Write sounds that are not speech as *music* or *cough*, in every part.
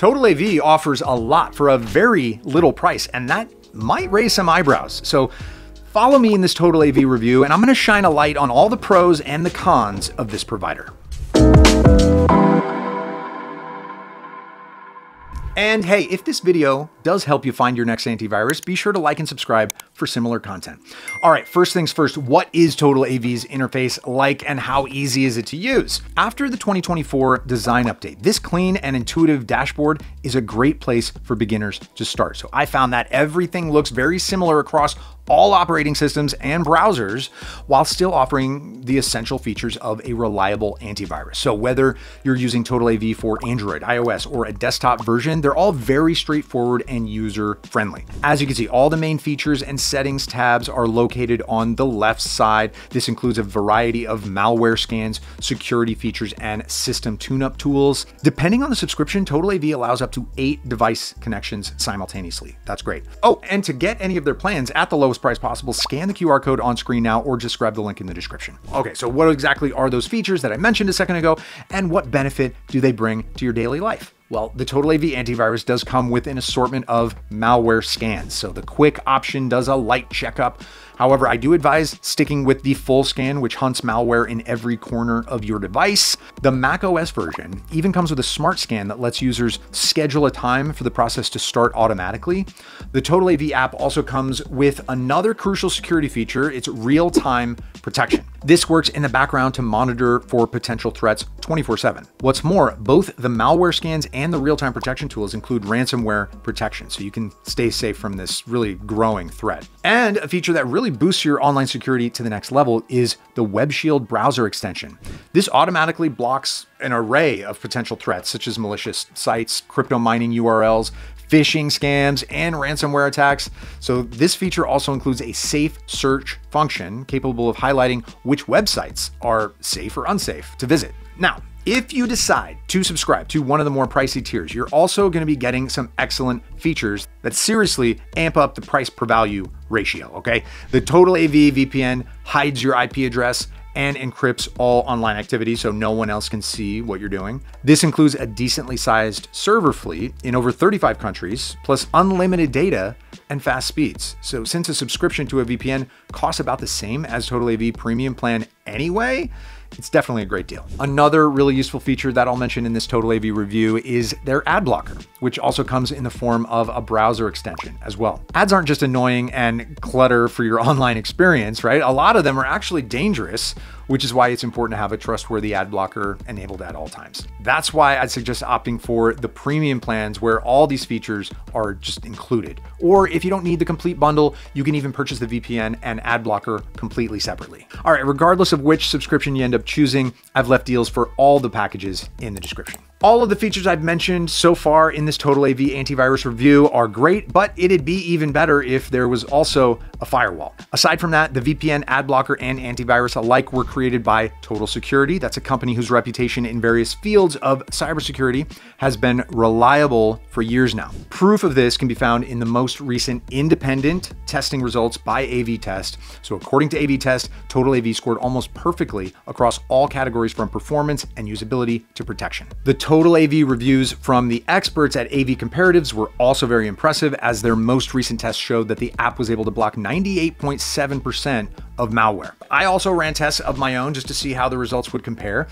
Total AV offers a lot for a very little price, and that might raise some eyebrows. So follow me in this Total AV review, and I'm gonna shine a light on all the pros and the cons of this provider. And hey, if this video does help you find your next antivirus, be sure to like and subscribe for similar content. All right, first things first, what is Total AV's interface like and how easy is it to use? After the 2024 design update, this clean and intuitive dashboard is a great place for beginners to start. So I found that everything looks very similar across all operating systems and browsers while still offering the essential features of a reliable antivirus. So whether you're using Total AV for Android, iOS, or a desktop version, they're all very straightforward and user friendly. As you can see, all the main features and settings tabs are located on the left side. This includes a variety of malware scans, security features, and system tune-up tools. Depending on the subscription, Total AV allows up to eight device connections simultaneously. That's great. Oh, and to get any of their plans at the lowest price possible, scan the QR code on screen now or just grab the link in the description. Okay, so what exactly are those features that I mentioned a second ago and what benefit do they bring to your daily life? Well, the Total AV antivirus does come with an assortment of malware scans. So the quick option does a light checkup. However, I do advise sticking with the full scan, which hunts malware in every corner of your device. The Mac OS version even comes with a smart scan that lets users schedule a time for the process to start automatically. The Total AV app also comes with another crucial security feature. It's real-time protection. This works in the background to monitor for potential threats 24 7. What's more, both the malware scans and the real time protection tools include ransomware protection, so you can stay safe from this really growing threat. And a feature that really boosts your online security to the next level is the Web Shield browser extension. This automatically blocks an array of potential threats, such as malicious sites, crypto mining URLs, phishing scams, and ransomware attacks. So this feature also includes a safe search function capable of highlighting which websites are safe or unsafe to visit. Now, if you decide to subscribe to one of the more pricey tiers, you're also going to be getting some excellent features that seriously amp up the price per value ratio, okay? The Total AV VPN hides your IP address and encrypts all online activity so no one else can see what you're doing. This includes a decently sized server fleet in over 35 countries, plus unlimited data and fast speeds. So since a subscription to a VPN costs about the same as Total AV premium plan anyway, it's definitely a great deal. Another really useful feature that I'll mention in this Total AV review is their ad blocker, which also comes in the form of a browser extension as well. Ads aren't just annoying and clutter for your *laughs* online experience, right? A lot of them are actually dangerous which is why it's important to have a trustworthy ad blocker enabled at all times. That's why I'd suggest opting for the premium plans where all these features are just included. Or if you don't need the complete bundle, you can even purchase the VPN and ad blocker completely separately. All right, regardless of which subscription you end up choosing, I've left deals for all the packages in the description. All of the features I've mentioned so far in this Total AV antivirus review are great, but it'd be even better if there was also a firewall. Aside from that, the VPN, ad blocker, and antivirus alike were created by Total Security. That's a company whose reputation in various fields of cybersecurity has been reliable for years now. Proof of this can be found in the most recent independent testing results by AV-Test. So according to AV-Test, Total AV scored almost perfectly across all categories from performance and usability to protection. The Total AV reviews from the experts at AV Comparatives were also very impressive as their most recent test showed that the app was able to block 98.7% of malware. I also ran tests of my own just to see how the results would compare.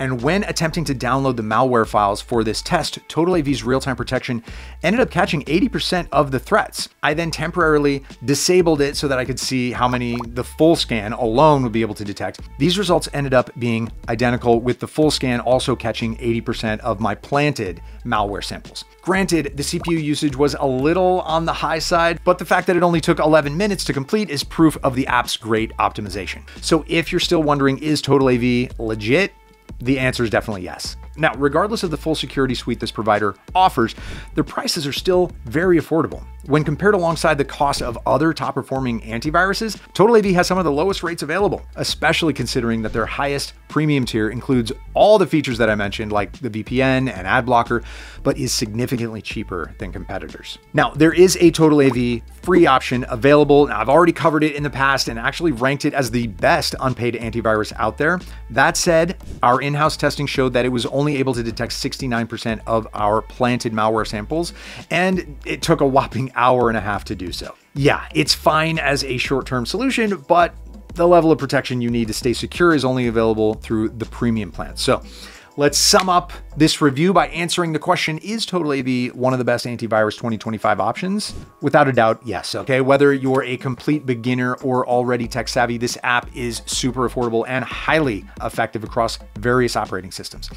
And when attempting to download the malware files for this test, Total AV's real-time protection ended up catching 80% of the threats. I then temporarily disabled it so that I could see how many the full scan alone would be able to detect. These results ended up being identical with the full scan also catching 80% of my planted malware samples. Granted, the CPU usage was a little on the high side, but the fact that it only took 11 minutes to complete is proof of the app's great optimization. So if you're still wondering, is Total AV legit? The answer is definitely yes. Now, regardless of the full security suite this provider offers, their prices are still very affordable. When compared alongside the cost of other top performing antiviruses, TotalAV has some of the lowest rates available, especially considering that their highest premium tier includes all the features that I mentioned, like the VPN and ad blocker, but is significantly cheaper than competitors. Now, there is a TotalAV free option available. Now, I've already covered it in the past and actually ranked it as the best unpaid antivirus out there. That said, our in house testing showed that it was only able to detect 69% of our planted malware samples, and it took a whopping hour and a half to do so. Yeah, it's fine as a short term solution, but the level of protection you need to stay secure is only available through the premium plan. So, Let's sum up this review by answering the question Is TotalAV one of the best antivirus 2025 options? Without a doubt, yes. Okay. Whether you're a complete beginner or already tech savvy, this app is super affordable and highly effective across various operating systems.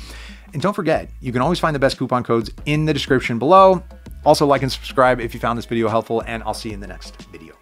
And don't forget, you can always find the best coupon codes in the description below. Also, like and subscribe if you found this video helpful, and I'll see you in the next video.